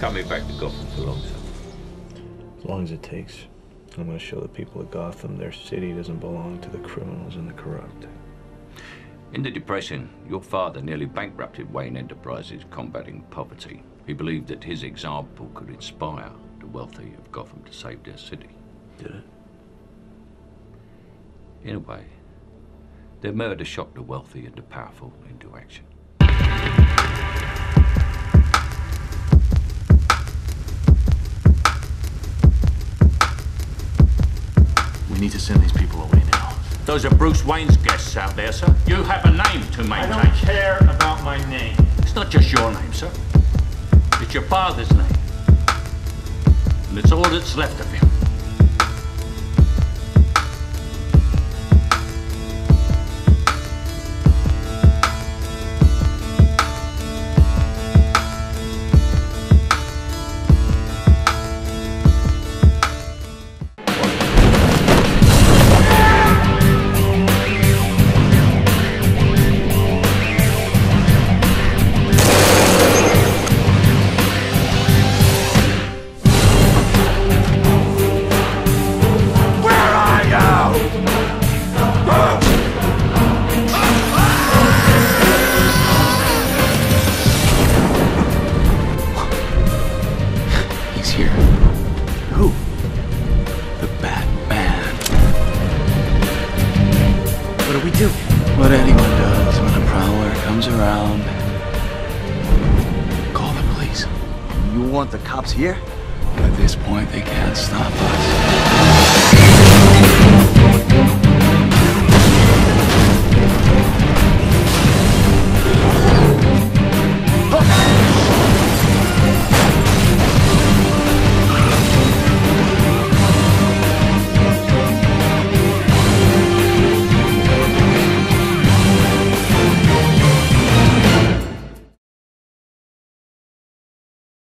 coming back to Gotham for long, sir? As long as it takes. I'm going to show the people of Gotham their city doesn't belong to the criminals and the corrupt. In the Depression, your father nearly bankrupted Wayne Enterprises combating poverty. He believed that his example could inspire the wealthy of Gotham to save their city. Did it? In a way, their murder shocked the wealthy and the powerful into action. Need to send these people away now. Those are Bruce Wayne's guests out there, sir. You have a name to make. I don't care about my name. It's not just your name, sir. It's your father's name. And it's all that's left of him. Do we do? What anyone does when a prowler comes around. Call the police. You want the cops here? At this point, they can't stop us.